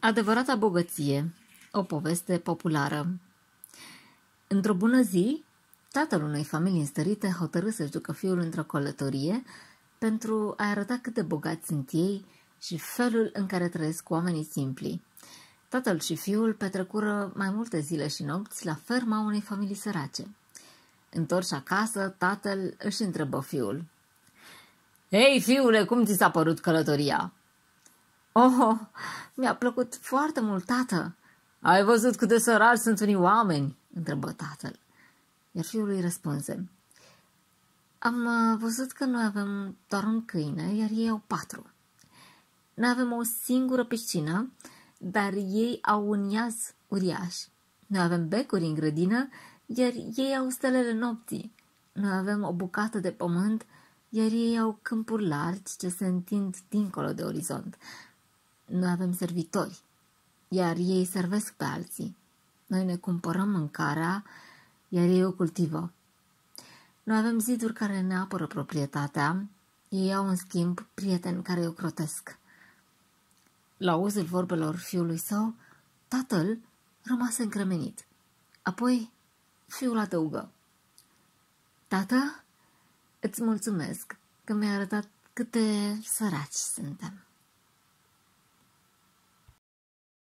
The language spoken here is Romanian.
Adevărata bogăție, o poveste populară. Într-o bună zi, tatăl unei familii înstărite hotărâ să-și ducă fiul într-o călătorie pentru a arăta cât de bogați sunt ei și felul în care trăiesc oamenii simpli. Tatăl și fiul petrecură mai multe zile și nopți la ferma unei familii sărace. Întorși acasă, tatăl își întrebă fiul. Hei, fiule, cum ți s-a părut călătoria?" Oh, mi-a plăcut foarte mult, tată. Ai văzut cât de săraci sunt unii oameni? întrebă tatăl. Iar fiul îi răspunse. Am uh, văzut că noi avem doar un câine, iar ei au patru. Noi avem o singură piscină, dar ei au un iaz uriaș. Noi avem becuri în grădină, iar ei au stelele nopții. Noi avem o bucată de pământ, iar ei au câmpuri largi ce se întind dincolo de orizont. Noi avem servitori, iar ei servesc pe alții. Noi ne cumpărăm mâncarea, iar ei o cultivă. Noi avem ziduri care ne apără proprietatea, ei au în schimb prieteni care o crotesc. La auzul vorbelor fiului său, tatăl rămase încremenit. Apoi fiul adăugă. Tată, îți mulțumesc că mi-ai arătat câte săraci suntem.